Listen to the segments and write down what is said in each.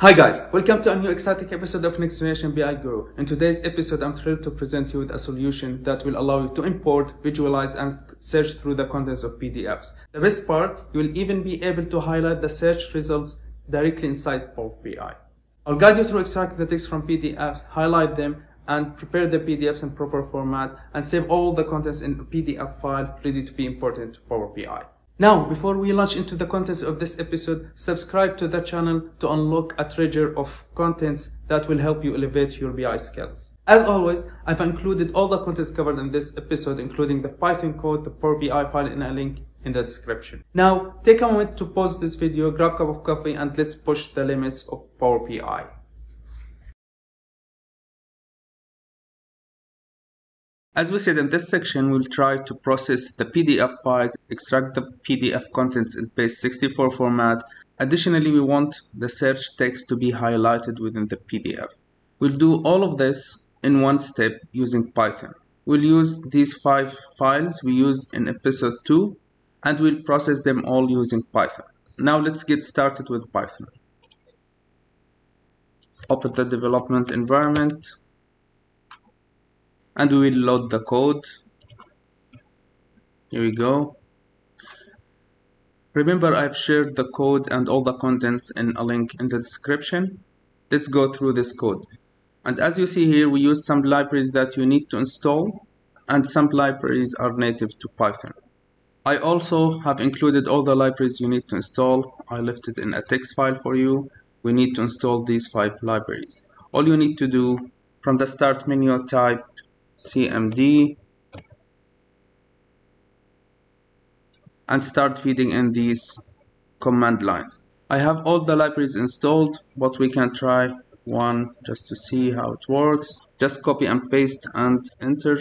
Hi guys, welcome to a new exciting episode of Next Generation BI Guru. In today's episode, I'm thrilled to present you with a solution that will allow you to import, visualize, and search through the contents of PDFs. The best part, you will even be able to highlight the search results directly inside Power BI. I'll guide you through extracting the text from PDFs, highlight them, and prepare the PDFs in proper format, and save all the contents in a PDF file ready to be imported into Power BI. Now, before we launch into the contents of this episode, subscribe to the channel to unlock a treasure of contents that will help you elevate your BI skills. As always, I've included all the contents covered in this episode, including the Python code, the Power BI file in a link in the description. Now, take a moment to pause this video, grab a cup of coffee, and let's push the limits of Power BI. As we said in this section, we'll try to process the PDF files, extract the PDF contents in base64 format. Additionally, we want the search text to be highlighted within the PDF. We'll do all of this in one step using Python. We'll use these five files we used in episode 2 and we'll process them all using Python. Now let's get started with Python. Open the development environment and we will load the code. Here we go. Remember I've shared the code and all the contents in a link in the description. Let's go through this code. And as you see here we use some libraries that you need to install and some libraries are native to Python. I also have included all the libraries you need to install. I left it in a text file for you. We need to install these five libraries. All you need to do from the start menu type cmd and start feeding in these command lines. I have all the libraries installed but we can try one just to see how it works. Just copy and paste and enter.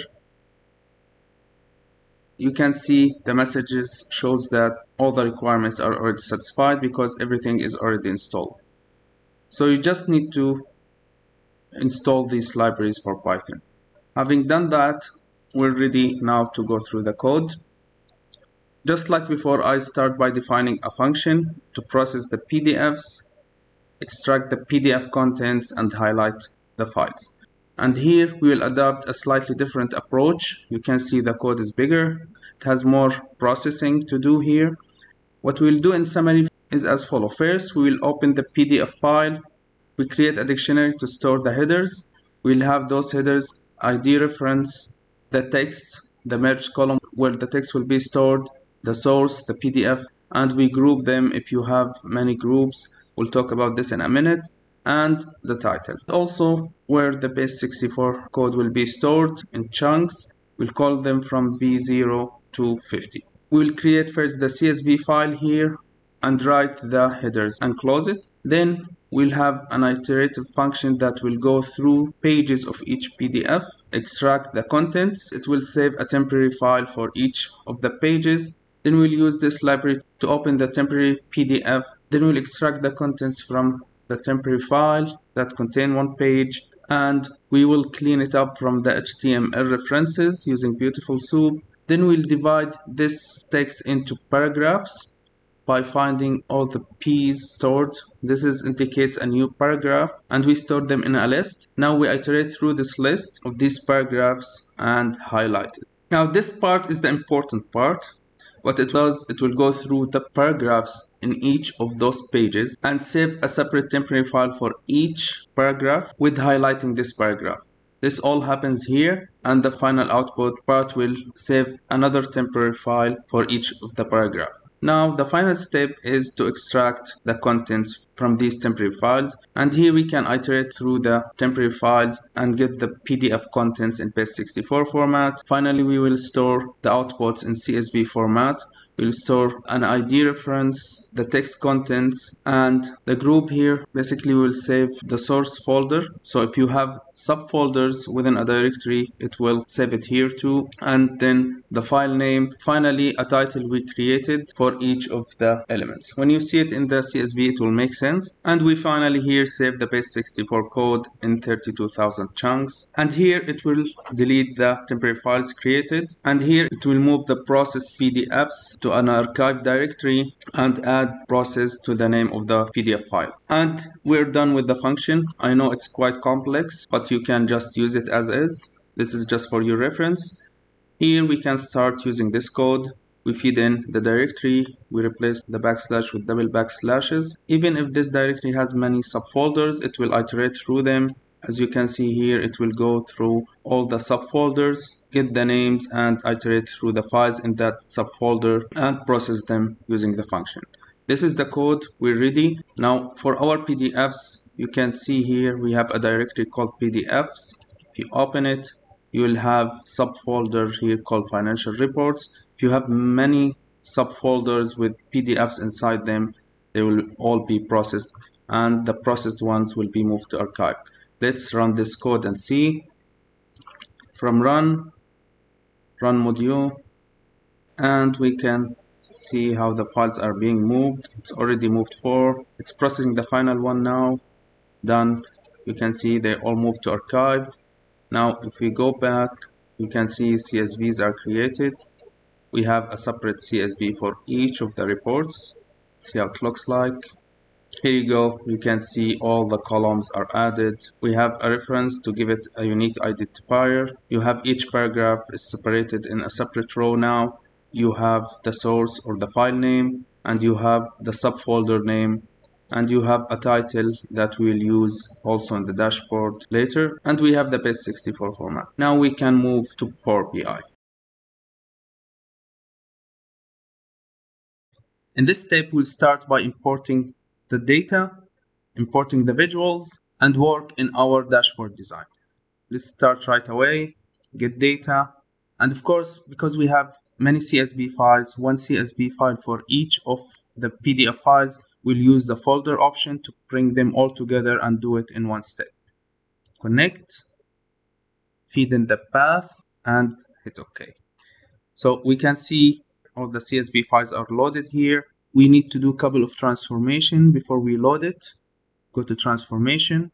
You can see the messages shows that all the requirements are already satisfied because everything is already installed. So you just need to install these libraries for Python. Having done that, we're ready now to go through the code. Just like before, I start by defining a function to process the PDFs, extract the PDF contents, and highlight the files. And here we will adopt a slightly different approach. You can see the code is bigger. It has more processing to do here. What we'll do in summary is as follows. First, we will open the PDF file. We create a dictionary to store the headers. We'll have those headers ID reference, the text, the merge column where the text will be stored, the source, the PDF, and we group them if you have many groups. We'll talk about this in a minute and the title. Also where the base64 code will be stored in chunks. We'll call them from B0 to 50. We'll create first the CSV file here and write the headers and close it. Then we'll have an iterative function that will go through pages of each PDF, extract the contents, it will save a temporary file for each of the pages, then we'll use this library to open the temporary PDF, then we'll extract the contents from the temporary file that contain one page, and we will clean it up from the HTML references using Beautiful Soup. Then we'll divide this text into paragraphs by finding all the P's stored. This is indicates a new paragraph and we store them in a list. Now we iterate through this list of these paragraphs and highlight it. Now this part is the important part. What it does, it will go through the paragraphs in each of those pages and save a separate temporary file for each paragraph with highlighting this paragraph. This all happens here and the final output part will save another temporary file for each of the paragraph. Now the final step is to extract the contents from these temporary files and here we can iterate through the temporary files and get the PDF contents in base64 format. Finally we will store the outputs in CSV format we'll store an ID reference, the text contents, and the group here basically will save the source folder. So if you have subfolders within a directory, it will save it here too. And then the file name, finally a title we created for each of the elements. When you see it in the CSV, it will make sense. And we finally here save the base64 code in 32,000 chunks. And here it will delete the temporary files created. And here it will move the processed PDFs to an archive directory and add process to the name of the PDF file. And we're done with the function. I know it's quite complex, but you can just use it as is. This is just for your reference. Here we can start using this code. We feed in the directory, we replace the backslash with double backslashes. Even if this directory has many subfolders, it will iterate through them as you can see here it will go through all the subfolders get the names and iterate through the files in that subfolder and process them using the function. This is the code we're ready now for our pdfs you can see here we have a directory called pdfs if you open it you will have subfolder here called financial reports. If you have many subfolders with pdfs inside them they will all be processed and the processed ones will be moved to archive let's run this code and see. From run run module and we can see how the files are being moved. It's already moved four. It's processing the final one now. Done. You can see they all moved to archived. Now if we go back you can see CSVs are created. We have a separate CSV for each of the reports. See how it looks like here you go. You can see all the columns are added. We have a reference to give it a unique identifier. You have each paragraph is separated in a separate row now. You have the source or the file name and you have the subfolder name and you have a title that we'll use also in the dashboard later. And we have the base64 format. Now we can move to Power BI in this step we'll start by importing the data, importing the visuals, and work in our dashboard design. Let's start right away, get data, and of course, because we have many CSV files, one CSV file for each of the PDF files, we'll use the folder option to bring them all together and do it in one step. Connect, feed in the path, and hit OK. So we can see all the CSV files are loaded here we need to do a couple of transformation before we load it. Go to transformation.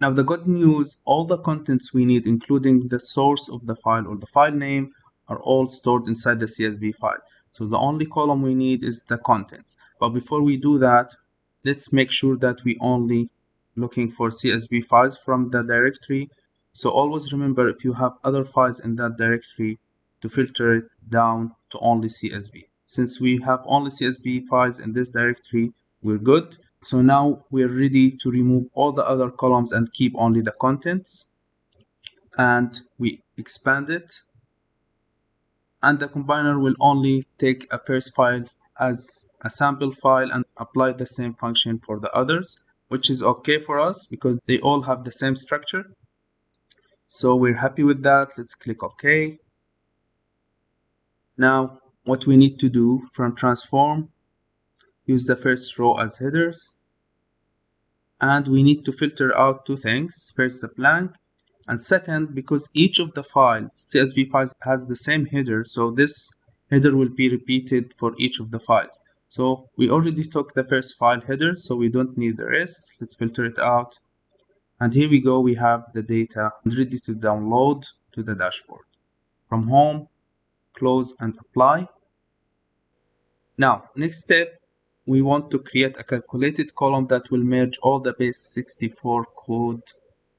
Now the good news all the contents we need including the source of the file or the file name are all stored inside the CSV file. So the only column we need is the contents. But before we do that let's make sure that we only looking for CSV files from the directory. So always remember if you have other files in that directory to filter it down to only CSV since we have only CSV files in this directory we're good. So now we're ready to remove all the other columns and keep only the contents. And we expand it. And the combiner will only take a first file as a sample file and apply the same function for the others which is okay for us because they all have the same structure. So we're happy with that. Let's click ok. Now what we need to do from transform use the first row as headers and we need to filter out two things. First the blank and second because each of the files csv files has the same header so this header will be repeated for each of the files. So we already took the first file header so we don't need the rest. Let's filter it out. And here we go we have the data ready to download to the dashboard. From home close and apply. Now, next step, we want to create a calculated column that will merge all the base 64 code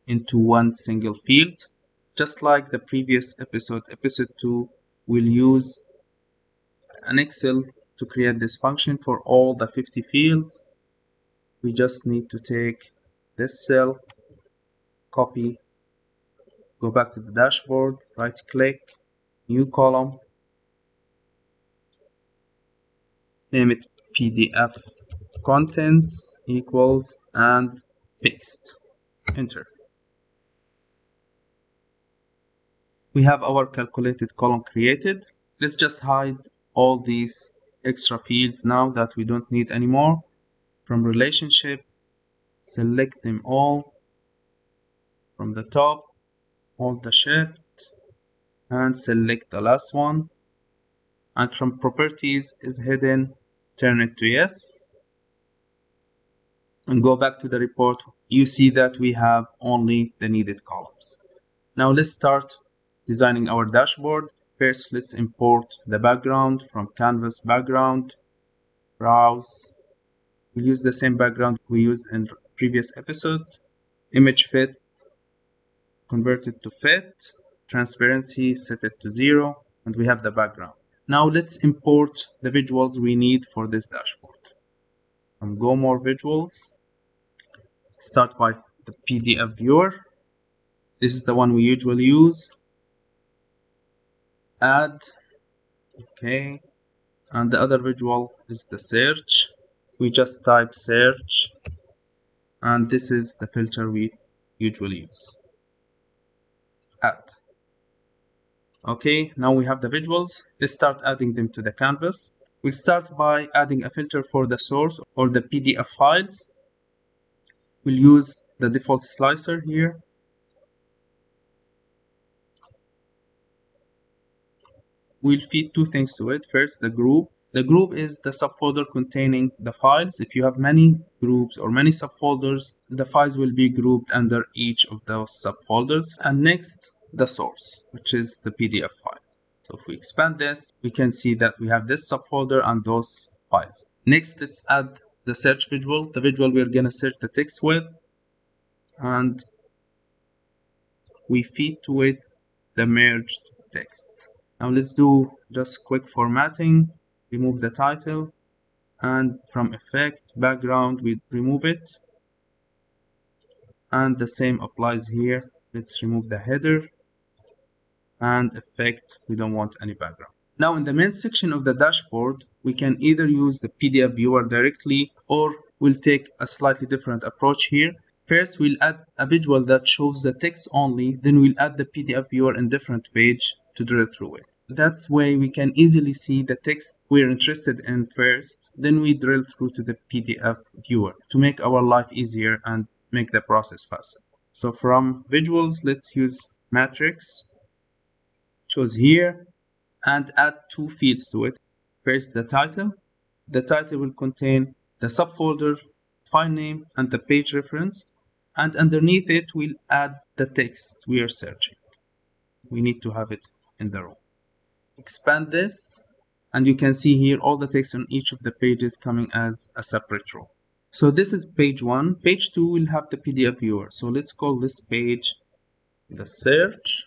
into one single field. Just like the previous episode, episode 2, we'll use an Excel to create this function for all the 50 fields. We just need to take this cell, copy, go back to the dashboard, right click, new column. Name it pdf contents equals and paste enter. We have our calculated column created. Let's just hide all these extra fields now that we don't need anymore. From relationship select them all. From the top hold the shift and select the last one. And from properties is hidden. Turn it to yes. And go back to the report. You see that we have only the needed columns. Now let's start designing our dashboard. First, let's import the background from canvas background, browse. We'll use the same background we used in previous episode. Image fit, convert it to fit. Transparency, set it to zero, and we have the background. Now let's import the visuals we need for this dashboard. Um, go more visuals. Start by the PDF viewer. This is the one we usually use add okay and the other visual is the search we just type search and this is the filter we usually use add okay now we have the visuals let's start adding them to the canvas we'll start by adding a filter for the source or the pdf files we'll use the default slicer here we'll feed two things to it. First, the group. The group is the subfolder containing the files. If you have many groups or many subfolders, the files will be grouped under each of those subfolders. And next, the source, which is the PDF file. So if we expand this, we can see that we have this subfolder and those files. Next, let's add the search visual, the visual we're going to search the text with. And we feed to it the merged text. Now let's do just quick formatting, remove the title, and from effect, background, we remove it. And the same applies here. Let's remove the header and effect, we don't want any background. Now in the main section of the dashboard, we can either use the PDF viewer directly or we'll take a slightly different approach here. First, we'll add a visual that shows the text only, then we'll add the PDF viewer in different page to drill through it. That's way we can easily see the text we're interested in first, then we drill through to the PDF viewer to make our life easier and make the process faster. So from visuals, let's use matrix, choose here, and add two fields to it. First, the title. The title will contain the subfolder, file name, and the page reference. And underneath it, we'll add the text we are searching. We need to have it in the row expand this and you can see here all the text on each of the pages coming as a separate row. So this is page 1. Page 2 will have the PDF viewer. So let's call this page the search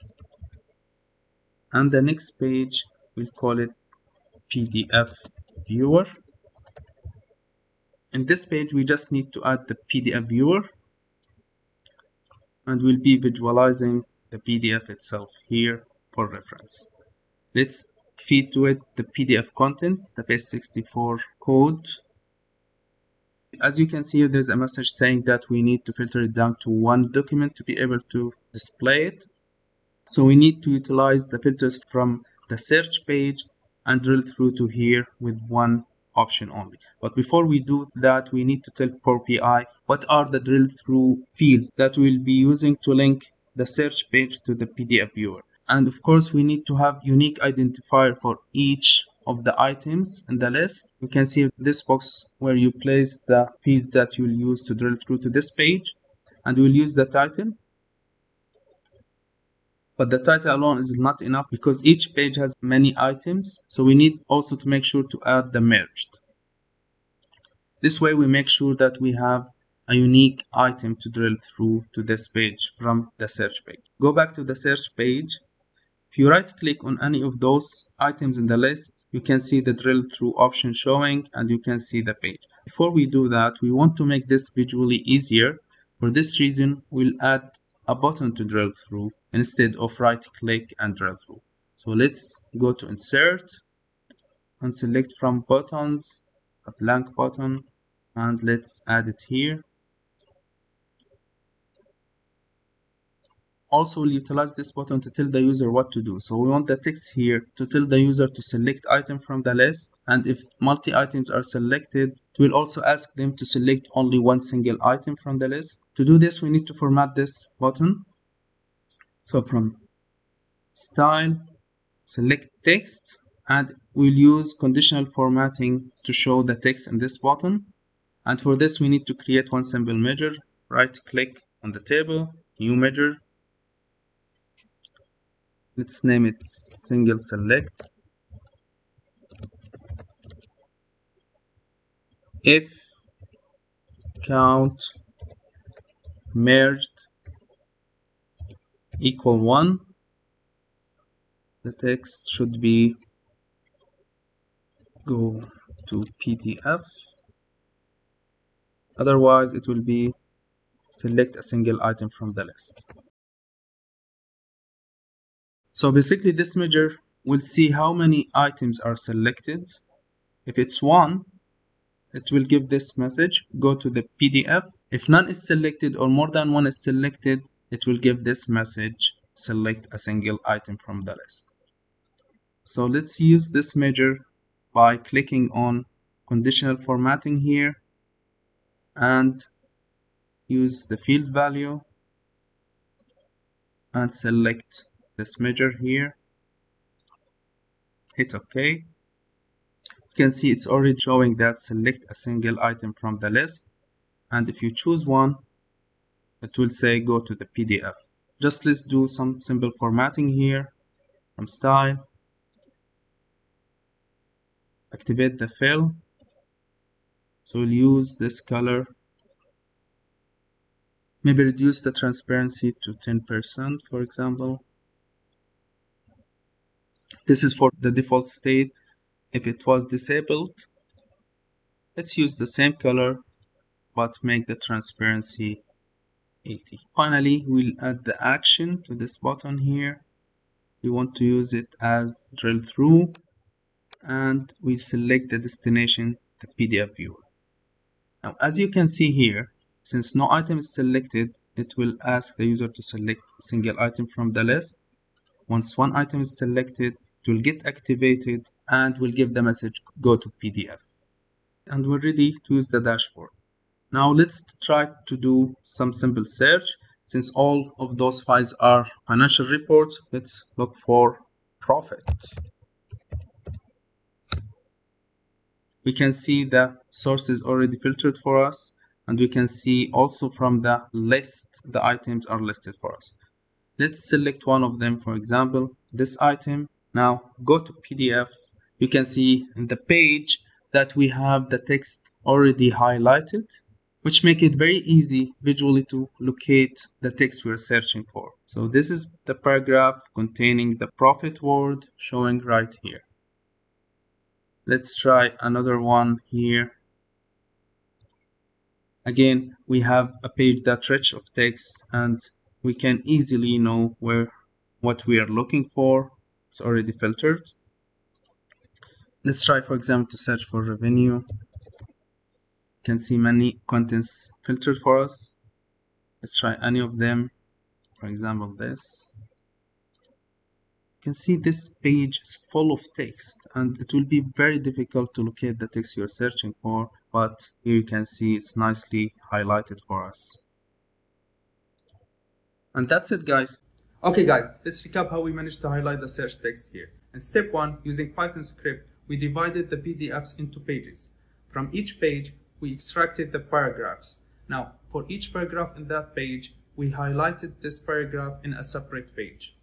and the next page we'll call it PDF viewer. In this page we just need to add the PDF viewer and we'll be visualizing the PDF itself here for reference. Let's feed to it the PDF contents, the base64 code. As you can see here, there's a message saying that we need to filter it down to one document to be able to display it. So we need to utilize the filters from the search page and drill through to here with one option only. But before we do that, we need to tell Power BI what are the drill through fields that we'll be using to link the search page to the PDF viewer. And of course we need to have unique identifier for each of the items in the list. You can see this box where you place the fields that you'll use to drill through to this page. And we'll use the title but the title alone is not enough because each page has many items so we need also to make sure to add the merged this way we make sure that we have a unique item to drill through to this page from the search page go back to the search page if you right click on any of those items in the list, you can see the drill through option showing and you can see the page. Before we do that, we want to make this visually easier. For this reason, we'll add a button to drill through instead of right click and drill through. So let's go to insert and select from buttons a blank button and let's add it here also we'll utilize this button to tell the user what to do. So we want the text here to tell the user to select item from the list. And if multi-items are selected, it will also ask them to select only one single item from the list. To do this, we need to format this button. So from style, select text, and we'll use conditional formatting to show the text in this button. And for this, we need to create one simple measure. Right click on the table, new measure, let's name it single select if count merged equal 1 the text should be go to PDF otherwise it will be select a single item from the list. So basically this measure will see how many items are selected. If it's one it will give this message go to the PDF if none is selected or more than one is selected it will give this message select a single item from the list. So let's use this measure by clicking on conditional formatting here and use the field value and select this measure here. Hit ok. You can see it's already showing that select a single item from the list and if you choose one it will say go to the PDF just let's do some simple formatting here from style. Activate the fill. So we'll use this color. Maybe reduce the transparency to 10% for example. This is for the default state. If it was disabled let's use the same color but make the transparency 80 finally we'll add the action to this button here we want to use it as drill through and we select the destination the PDF viewer. Now as you can see here, since no item is selected, it will ask the user to select a single item from the list. Once one item is selected, it will get activated and will give the message go to PDF. And we're ready to use the dashboard. Now let's try to do some simple search. Since all of those files are financial reports, let's look for profit. we can see the is already filtered for us and we can see also from the list the items are listed for us let's select one of them for example this item now go to PDF you can see in the page that we have the text already highlighted which make it very easy visually to locate the text we're searching for. So this is the paragraph containing the profit word showing right here. Let's try another one here. Again we have a page that rich of text and we can easily know where what we are looking for. It's already filtered. Let's try for example to search for revenue can see many contents filtered for us. Let's try any of them. For example this. You can see this page is full of text and it will be very difficult to locate the text you're searching for but here you can see it's nicely highlighted for us. And that's it guys. Okay guys let's recap how we managed to highlight the search text here. In step one using python script we divided the pdfs into pages. From each page we extracted the paragraphs now for each paragraph in that page we highlighted this paragraph in a separate page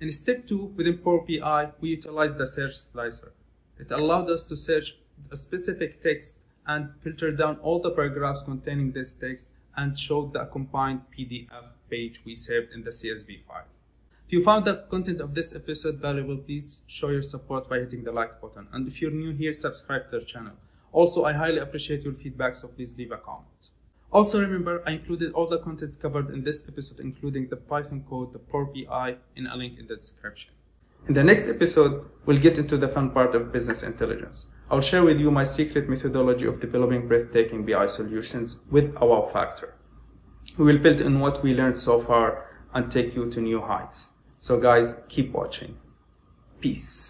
in step 2, within Power BI, we utilized the search slicer. It allowed us to search a specific text and filter down all the paragraphs containing this text and show the combined PDF page we saved in the CSV file. If you found the content of this episode valuable, please show your support by hitting the like button. And if you're new here, subscribe to the channel. Also, I highly appreciate your feedback, so please leave a comment. Also remember, I included all the contents covered in this episode, including the Python code, the Power BI, in a link in the description. In the next episode, we'll get into the fun part of business intelligence. I'll share with you my secret methodology of developing breathtaking BI solutions with a wow factor. We will build on what we learned so far and take you to new heights. So guys, keep watching. Peace.